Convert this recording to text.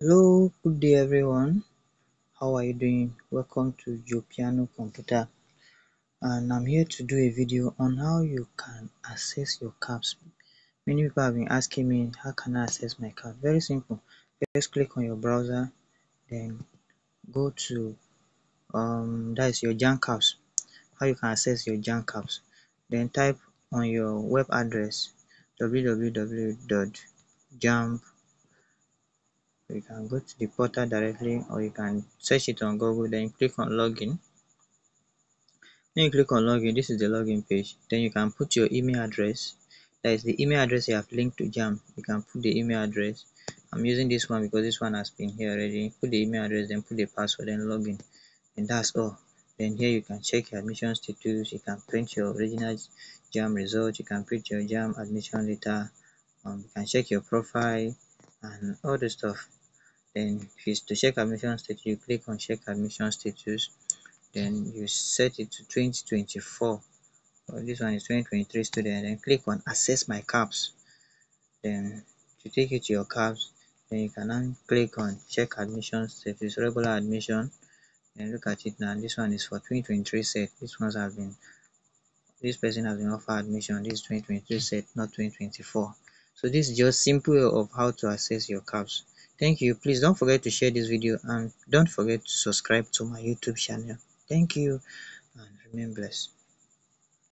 hello good day everyone. How are you doing? Welcome to joe piano computer. And i'm here to do a video on how you can access your caps many people have been asking me how can i access my cap very simple. Just click on your browser then go to um that is your JAMB CAPS how you can access your JAMB CAPS then type on your web address www.jamb you can go to the portal directly or you can search it on google then click on login. When you click on login this is the login page. Then you can put your email address. That is the email address you have linked to JAMB. You can put the email address. I'm using this one because this one has been here already. Put the email address then put the password and login. And that's all. Then here you can check your admission status. You can print your original JAMB result. You can print your JAMB admission letter. Um, you can check your profile and all the stuff then if it's to check admission status you click on check admission status then you set it to 2024 well, this one is 2023 student then click on access my caps. Then to take you to your caps then you can now click on check admission status regular admission. And look at it now this one is for 2023 set. This ones have been this person has been offered admission this 2023 set not 2024 so this is just simple of how to access your caps thank you. Please don't forget to share this video and don't forget to subscribe to my youtube channel. Thank you and remain blessed